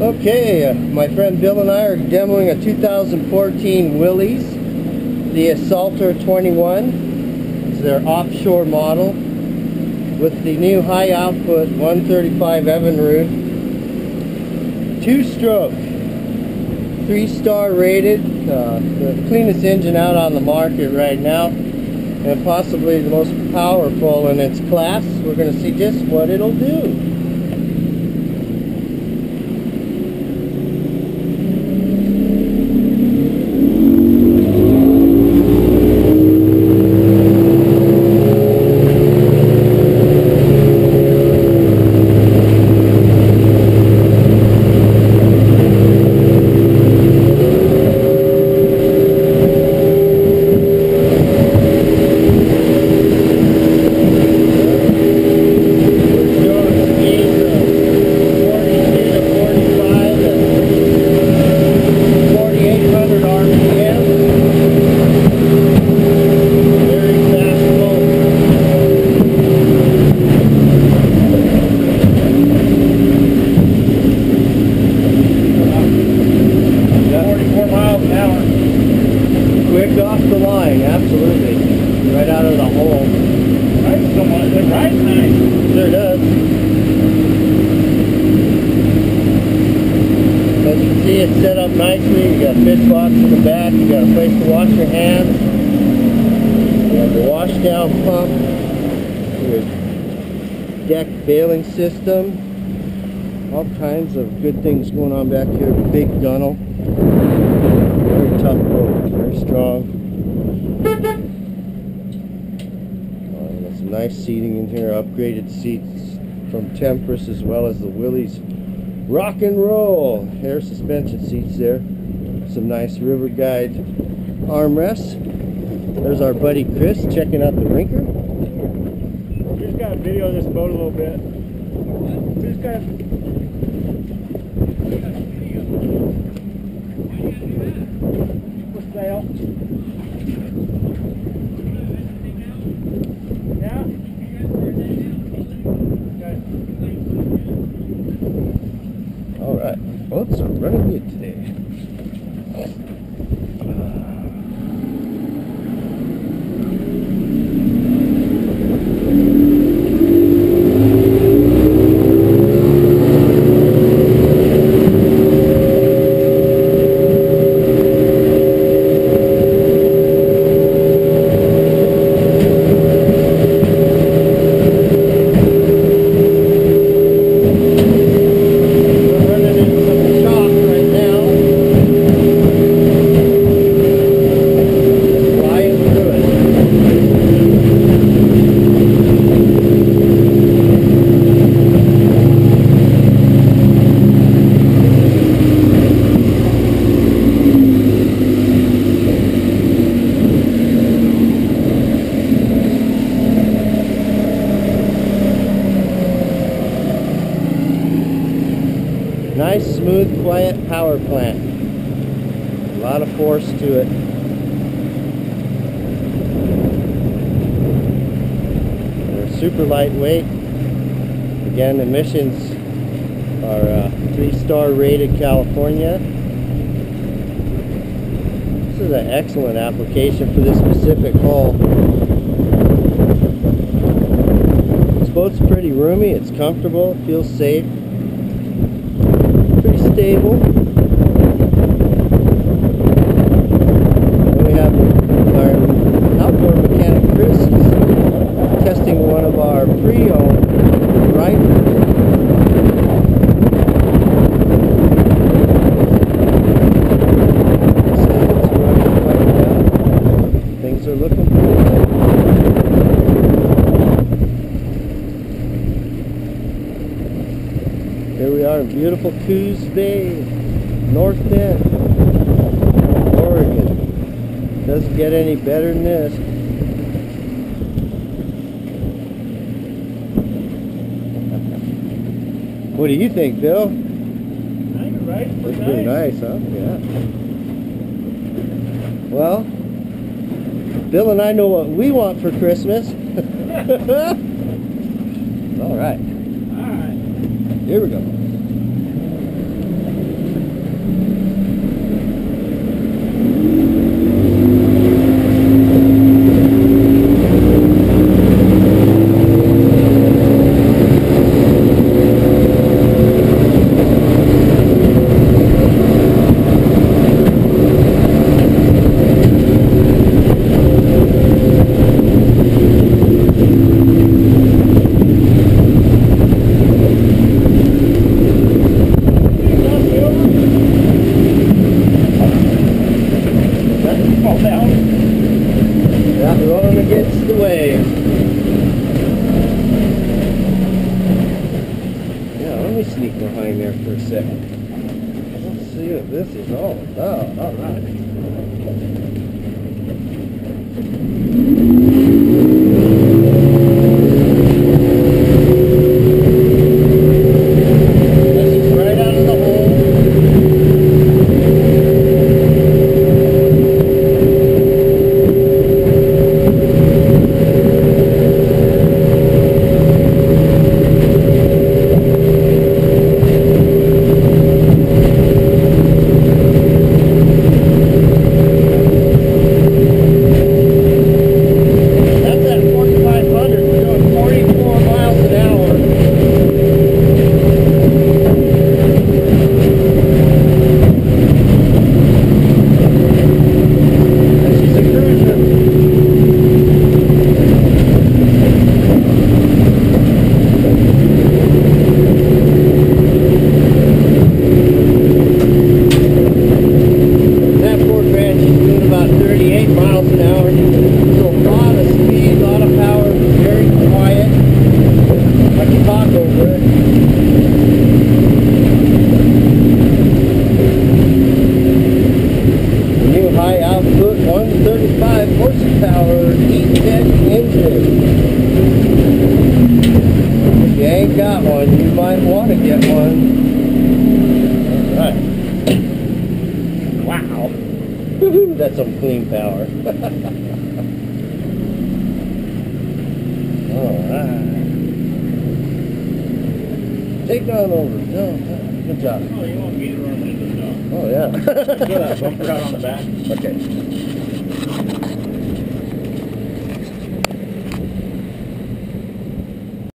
Okay, uh, my friend Bill and I are demoing a 2014 Willie's, the Asaltor 21. It's their offshore model with the new high output 135 Evinrude. Two stroke, three star rated, uh, the cleanest engine out on the market right now, and possibly the most powerful in its class. We're going to see just what it'll do. Quick off the line, absolutely. Right out of the hole. Right, someone, it rides nice. Sure does. As you can see, set up nicely. You got a fish box in the back. You got a place to wash your hands. You have the wash down pump. Your deck bailing system. All kinds of good things going on back here. Big gunnel. Very tough boat. Very strong. Uh, nice seating in here, upgraded seats from Tempest as well as the Willie's Rock and Roll air suspension seats there. Some nice River Guide armrests. There's our buddy Chris checking out the rinker. we Just got to video of this boat a little bit. we Just got to. For sale. Yeah. Okay. All right, boats are running good today. We're running into some shock right now. Flying through it. Nice, smooth, quiet power plant. A lot of force to it. They're super lightweight. Again, emissions are uh, three-star rated California. This is an excellent application for this specific hull. This boat's pretty roomy, it's comfortable, feels safe pretty stable. And we have our outboard mechanic Chris He's testing one of our pre-owned rifles. Says it's running quite well. Things are looking pretty good. Here we are in beautiful Coos Bay, North Bend, Oregon. Doesn't get any better than this. What do you think, Bill? I think you're right. Looks pretty nice, huh? Yeah. Well, Bill and I know what we want for Christmas. All right. All right. Here we go. See what this is all about. All right. This is right out of the hole. That's at 4,500. We're doing 44 miles an hour. She's a cruiser. That Ford Ranch is doing about 38 miles an hour. So a lot of speed, a lot of power, very quiet. I can talk over it. The new high output 135 horsepower E-Tec engine. If you ain't got one, you might want to get one. Alright. Wow. That's some clean power. Alright. Take that over. No, good job. Oh, you want me to run it though? Oh, yeah. Bumper out on the back. Okay.